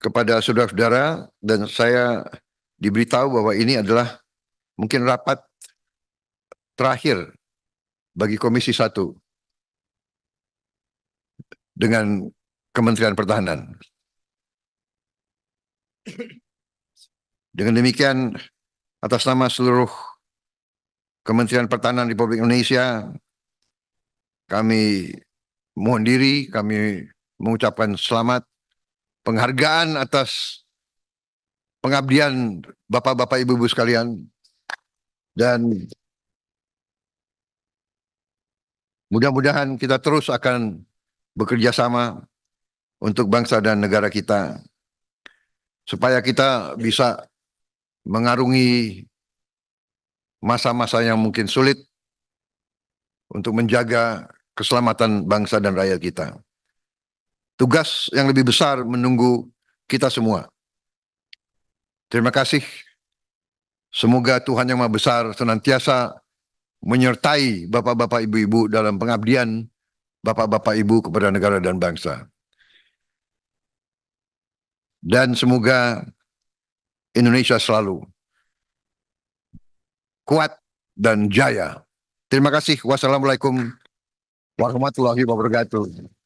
kepada saudara-saudara dan saya diberitahu bahwa ini adalah mungkin rapat terakhir bagi Komisi Satu dengan Kementerian Pertahanan. Dengan demikian, atas nama seluruh Kementerian Pertahanan Republik Indonesia, kami mohon diri, kami mengucapkan selamat penghargaan atas pengabdian Bapak-bapak Ibu-ibu sekalian dan mudah-mudahan kita terus akan bekerja sama untuk bangsa dan negara kita supaya kita bisa mengarungi masa-masa yang mungkin sulit untuk menjaga keselamatan bangsa dan rakyat kita. Tugas yang lebih besar menunggu kita semua. Terima kasih. Semoga Tuhan Yang Maha Besar senantiasa menyertai bapak-bapak ibu-ibu dalam pengabdian bapak-bapak ibu kepada negara dan bangsa. Dan semoga Indonesia selalu kuat dan jaya. Terima kasih. Wassalamualaikum warahmatullahi wabarakatuh.